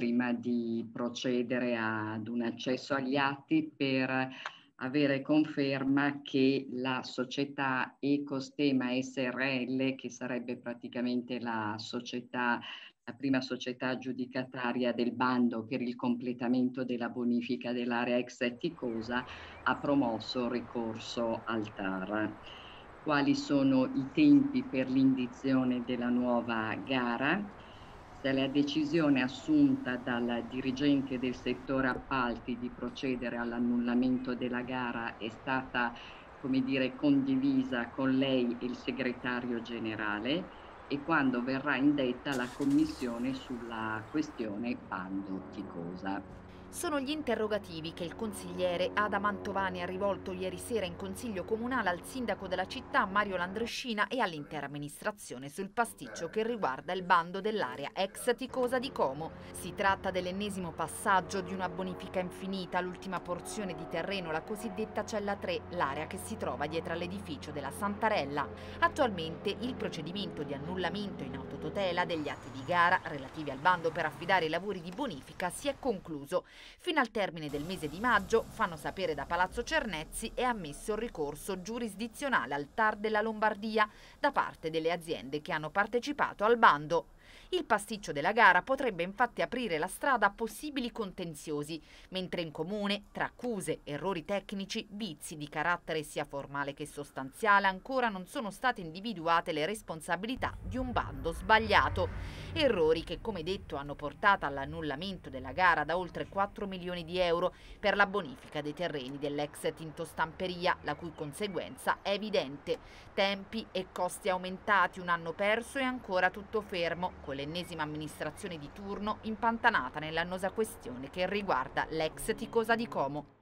prima di procedere ad un accesso agli atti per avere conferma che la società Ecostema SRL, che sarebbe praticamente la società la prima società aggiudicataria del bando per il completamento della bonifica dell'area ex Ticosa, ha promosso ricorso al TAR. Quali sono i tempi per l'indizione della nuova gara? La decisione assunta dal dirigente del settore appalti di procedere all'annullamento della gara è stata, come dire, condivisa con lei e il segretario generale, e quando verrà indetta la commissione sulla questione bando Ticosa sono gli interrogativi che il consigliere Ada Mantovani ha rivolto ieri sera in Consiglio Comunale al sindaco della città Mario Landrescina e all'intera amministrazione sul pasticcio che riguarda il bando dell'area ex Ticosa di Como. Si tratta dell'ennesimo passaggio di una bonifica infinita, l'ultima porzione di terreno, la cosiddetta Cella 3, l'area che si trova dietro all'edificio della Santarella. Attualmente il procedimento di annullamento in autotutela degli atti di gara relativi al bando per affidare i lavori di bonifica si è concluso Fino al termine del mese di maggio, fanno sapere da Palazzo Cernezzi, è ammesso il ricorso giurisdizionale al TAR della Lombardia da parte delle aziende che hanno partecipato al bando. Il pasticcio della gara potrebbe infatti aprire la strada a possibili contenziosi, mentre in comune, tra accuse, errori tecnici, vizi di carattere sia formale che sostanziale, ancora non sono state individuate le responsabilità di un bando sbagliato. Errori che, come detto, hanno portato all'annullamento della gara da oltre 4 milioni di euro per la bonifica dei terreni dell'ex Tinto Stamperia, la cui conseguenza è evidente. Tempi e costi aumentati, un anno perso e ancora tutto fermo, con l'ennesima amministrazione di turno impantanata nell'annosa questione che riguarda l'ex Ticosa di Como.